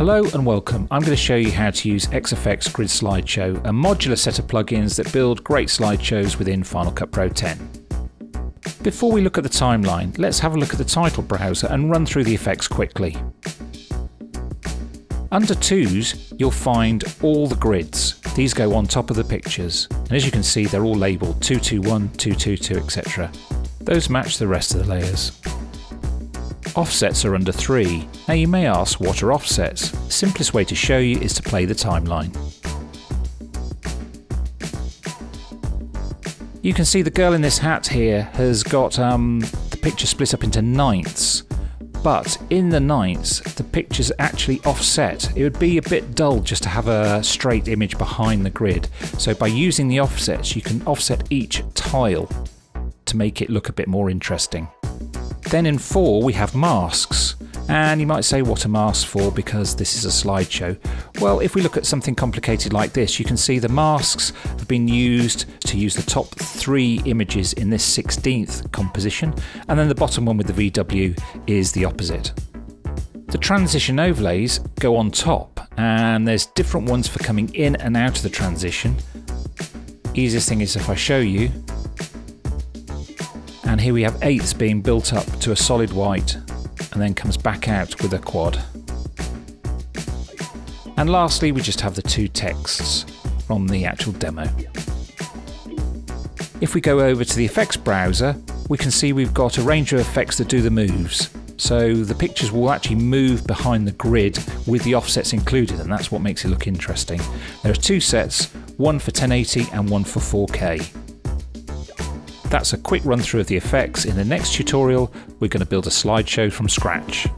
Hello and welcome. I'm going to show you how to use XFX Grid Slideshow, a modular set of plugins that build great slideshows within Final Cut Pro 10. Before we look at the timeline, let's have a look at the title browser and run through the effects quickly. Under Tools, you'll find all the grids. These go on top of the pictures, and as you can see, they're all labelled 221, 222, etc. Those match the rest of the layers. Offsets are under 3. Now you may ask what are offsets? Simplest way to show you is to play the timeline. You can see the girl in this hat here has got um, the picture split up into ninths, but in the ninths the picture's actually offset. It would be a bit dull just to have a straight image behind the grid, so by using the offsets you can offset each tile to make it look a bit more interesting. Then in 4 we have masks. And you might say, what are masks for? Because this is a slideshow. Well, if we look at something complicated like this, you can see the masks have been used to use the top three images in this 16th composition, and then the bottom one with the VW is the opposite. The transition overlays go on top, and there's different ones for coming in and out of the transition. Easiest thing is if I show you, and here we have eighths being built up to a solid white and then comes back out with a quad. And lastly we just have the two texts from the actual demo. If we go over to the effects browser we can see we've got a range of effects that do the moves. So the pictures will actually move behind the grid with the offsets included and that's what makes it look interesting. There are two sets, one for 1080 and one for 4K. That's a quick run through of the effects. In the next tutorial, we're going to build a slideshow from scratch.